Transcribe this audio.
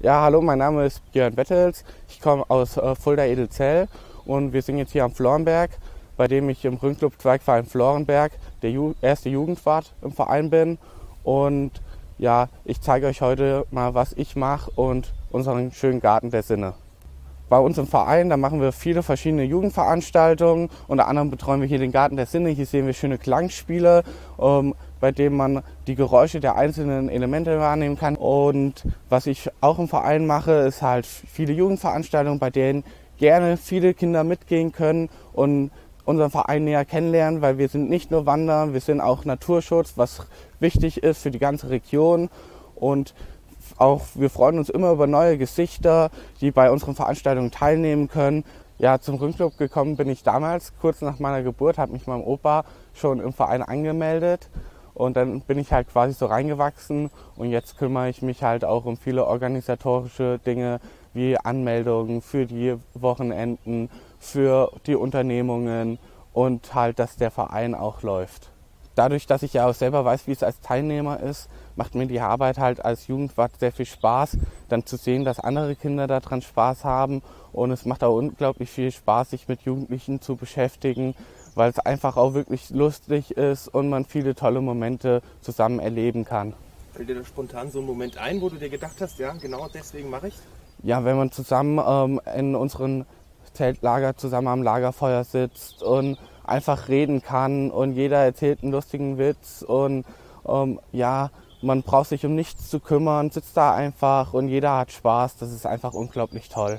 Ja, hallo, mein Name ist Björn Bettels. Ich komme aus äh, Fulda Edelzell und wir sind jetzt hier am Florenberg, bei dem ich im Rundclub Zweigverein Florenberg der Ju erste Jugendwart im Verein bin. Und ja, ich zeige euch heute mal, was ich mache und unseren schönen Garten der Sinne. Bei uns im Verein, da machen wir viele verschiedene Jugendveranstaltungen. Unter anderem betreuen wir hier den Garten der Sinne. Hier sehen wir schöne Klangspiele. Ähm, bei dem man die Geräusche der einzelnen Elemente wahrnehmen kann. Und was ich auch im Verein mache, ist halt viele Jugendveranstaltungen, bei denen gerne viele Kinder mitgehen können und unseren Verein näher kennenlernen, weil wir sind nicht nur Wandern, wir sind auch Naturschutz, was wichtig ist für die ganze Region. Und auch wir freuen uns immer über neue Gesichter, die bei unseren Veranstaltungen teilnehmen können. Ja, zum Rundclub gekommen bin ich damals, kurz nach meiner Geburt, habe mich meinem Opa schon im Verein angemeldet und dann bin ich halt quasi so reingewachsen und jetzt kümmere ich mich halt auch um viele organisatorische Dinge wie Anmeldungen für die Wochenenden, für die Unternehmungen und halt, dass der Verein auch läuft. Dadurch, dass ich ja auch selber weiß, wie es als Teilnehmer ist, macht mir die Arbeit halt als Jugendwart sehr viel Spaß, dann zu sehen, dass andere Kinder daran Spaß haben und es macht auch unglaublich viel Spaß, sich mit Jugendlichen zu beschäftigen, weil es einfach auch wirklich lustig ist und man viele tolle Momente zusammen erleben kann. Fällt dir da spontan so ein Moment ein, wo du dir gedacht hast, ja, genau deswegen mache ich Ja, wenn man zusammen ähm, in unseren Zeltlager zusammen am Lagerfeuer sitzt und einfach reden kann und jeder erzählt einen lustigen Witz und ähm, ja, man braucht sich um nichts zu kümmern, sitzt da einfach und jeder hat Spaß. Das ist einfach unglaublich toll.